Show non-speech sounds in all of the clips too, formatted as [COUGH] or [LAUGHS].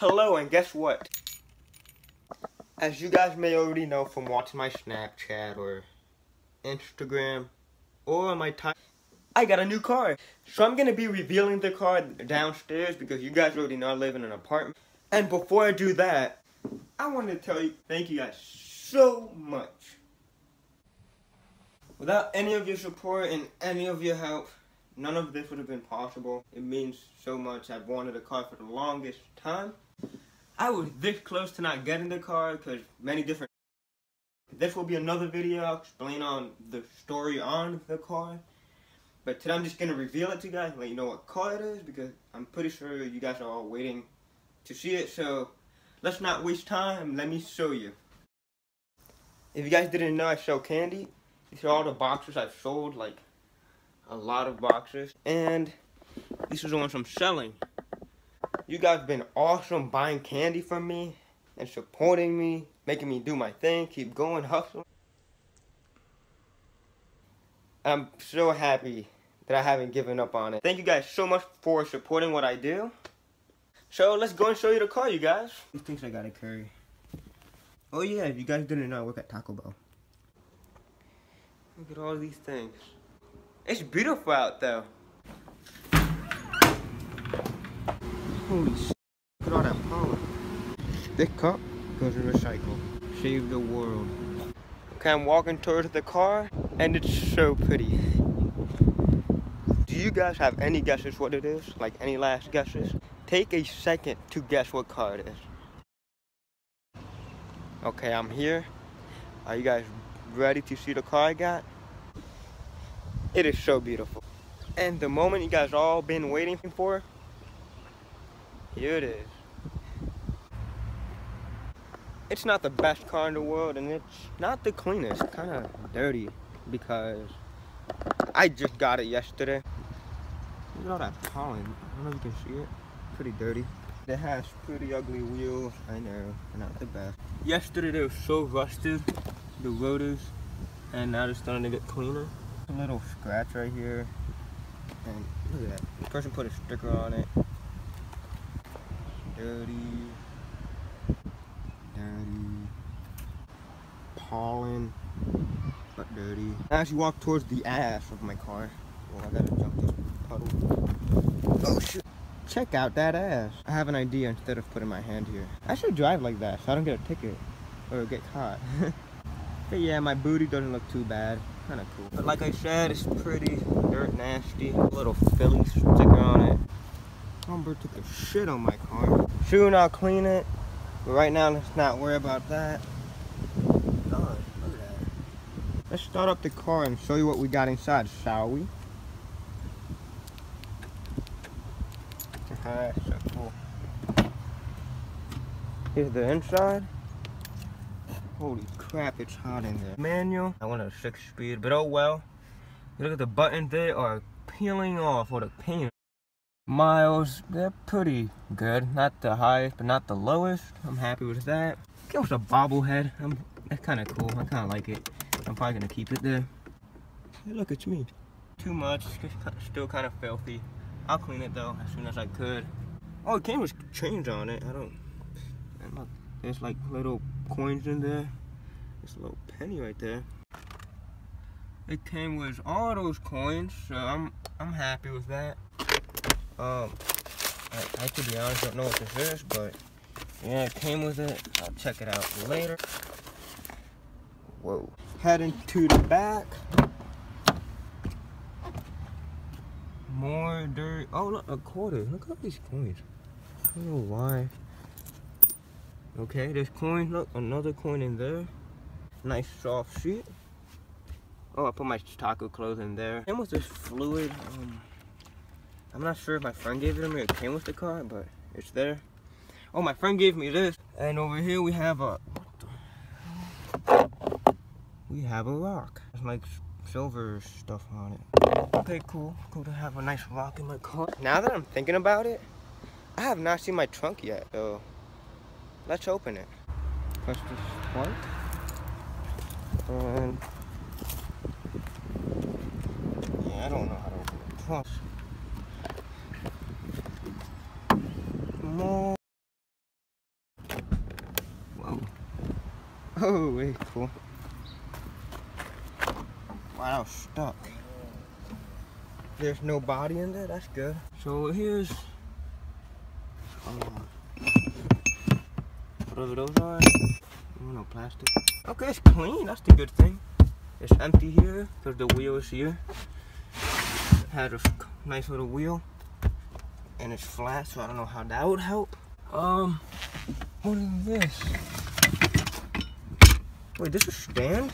Hello, and guess what? As you guys may already know from watching my Snapchat or Instagram or my time, I got a new car. So I'm gonna be revealing the car downstairs because you guys already know I live in an apartment. And before I do that, I want to tell you thank you guys so much. Without any of your support and any of your help, none of this would have been possible. It means so much. I've wanted a car for the longest time. I was this close to not getting the car because many different... This will be another video. I'll explain on the story on the car. But today I'm just going to reveal it to you guys and let you know what car it is because I'm pretty sure you guys are all waiting to see it. So let's not waste time. Let me show you. If you guys didn't know, I sell candy. These are all the boxes I've sold, like a lot of boxes. And these are the ones I'm selling. You guys have been awesome buying candy from me and supporting me, making me do my thing, keep going, hustle. I'm so happy that I haven't given up on it. Thank you guys so much for supporting what I do. So let's go and show you the car, you guys. These things I gotta carry. Oh yeah, if you guys didn't know, I work at Taco Bell. Look at all these things. It's beautiful out though. Holy shit. Look at all that pollen. This cup goes to recycle. Save the world. Okay, I'm walking towards the car and it's so pretty. Do you guys have any guesses what it is? Like any last guesses? Take a second to guess what car it is. Okay, I'm here. Are you guys ready to see the car I got? It is so beautiful. And the moment you guys all been waiting for, here it is. It's not the best car in the world and it's not the cleanest, kind of dirty because I just got it yesterday. Look at all that pollen. I don't know if you can see it pretty dirty. It has pretty ugly wheels. I know, not the best. Yesterday they were so rusted, the rotors, and now they're starting to get cleaner. A little scratch right here. And look at that. The person put a sticker on it. Dirty. Dirty. Pollen. But dirty. I actually walked towards the ass of my car. Well, I gotta jump this puddle. Oh shit check out that ass. I have an idea instead of putting my hand here. I should drive like that so I don't get a ticket or get caught. [LAUGHS] but yeah, my booty doesn't look too bad. Kind of cool. But like I said, it's pretty dirt nasty. A little Philly sticker on it. Humber took a shit on my car. Soon I'll clean it. But right now, let's not worry about that. God, look at that. Let's start up the car and show you what we got inside, shall we? So cool. Here's the inside. Holy crap, it's hot in there. Manual. I want a six speed, but oh well. Look at the buttons, they are peeling off or the paint. Miles, they're pretty good. Not the highest, but not the lowest. I'm happy with that. It was a bobblehead. I'm, that's kind of cool. I kind of like it. I'm probably going to keep it there. Hey, look, it's me. Too much. Still kind of filthy. I'll clean it though as soon as I could. Oh, it came with change on it. I don't. Look, there's like little coins in there. There's a little penny right there. It came with all those coins, so I'm I'm happy with that. Um, I, I to be honest don't know what this is, but yeah, it came with it. I'll check it out later. Whoa. Heading to the back. More dirt. Oh, look, a quarter. Look at all these coins. I don't know why. Okay, there's coin. Look, another coin in there. Nice soft sheet. Oh, I put my taco clothes in there. Came with this fluid. Um, I'm not sure if my friend gave it to me or it came with the car, but it's there. Oh, my friend gave me this. And over here we have a... We have a rock. It's like silver stuff on it. Okay, cool. Cool to have a nice rock in my car. Now that I'm thinking about it, I have not seen my trunk yet, so let's open it. Press this part. And yeah, I don't know how to open trunk. More Oh, cool. Wow, stuck. There's no body in there, that's good. So here's um, whatever those are. Oh, no plastic. Okay, it's clean, that's the good thing. It's empty here, because the wheel is here. It has a nice little wheel. And it's flat, so I don't know how that would help. Um, what is this? Wait, this is stand?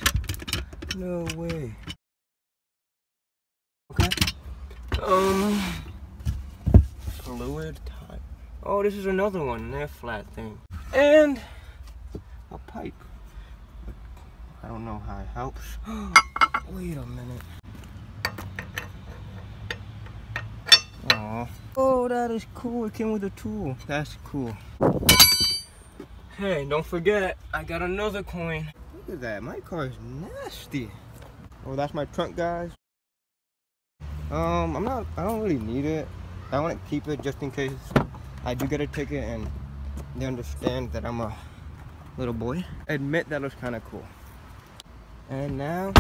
No way. Okay. Um, fluid type. Oh, this is another one, that flat thing. And a pipe. I don't know how it helps. [GASPS] Wait a minute. Aww. Oh, that is cool. It came with a tool. That's cool. Hey, don't forget, I got another coin. Look at that. My car is nasty. Oh, that's my trunk, guys. Um, I'm not, I don't really need it. I want to keep it just in case I do get a ticket and they understand that I'm a little boy. Admit that looks kind of cool. And now,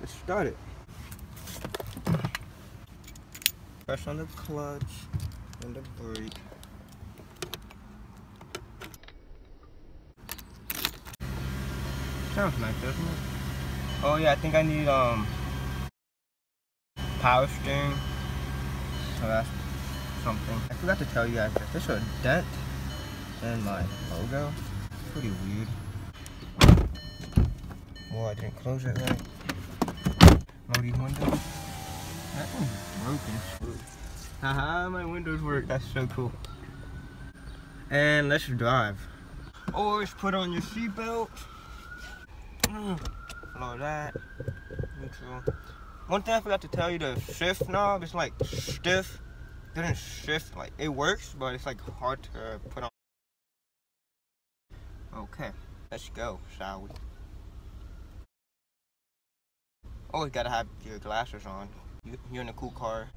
let's start it. Press on the clutch and the brake. Sounds nice, doesn't it? Oh yeah, I think I need um power steering. So that's something. I forgot to tell you guys this. There's a dent in my logo. Pretty weird. Well, I didn't close it right. Loading window. That one's broken. Haha, my windows work. That's so cool. And let's drive. Always put on your seatbelt. Follow that. One thing I forgot to tell you, the shift knob is like stiff. Doesn't shift, like it works, but it's like hard to put on. Okay, let's go, shall we? Oh, Always gotta have your glasses on. You're in a cool car.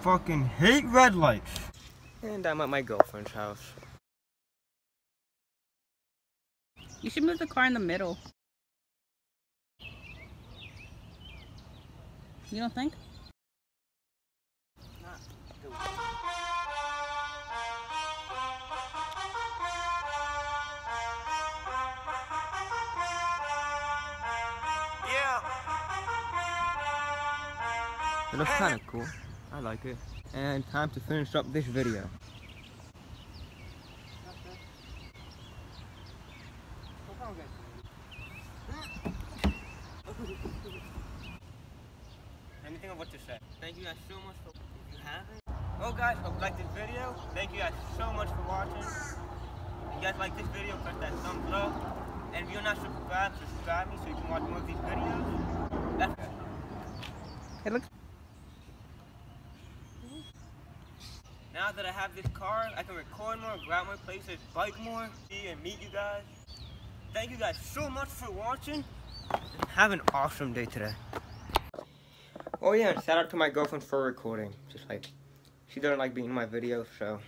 Fucking hate red lights. And I'm at my girlfriend's house. You should move the car in the middle. You don't think? Yeah. It looks kind of cool. I like it. And time to finish up this video. Anything of what to say? Thank you guys so much for if you haven't. Well guys, hope you like this video. Thank you guys so much for watching. If you guys like this video, press that thumbs up. And if you're not subscribed, subscribe me so you can watch more of these videos. That's It looks Now that I have this car, I can record more, grab more places, bike more, see and meet you guys. Thank you guys so much for watching. Have an awesome day today. Oh yeah, shout out to my girlfriend for recording. Just like, she doesn't like being in my videos, so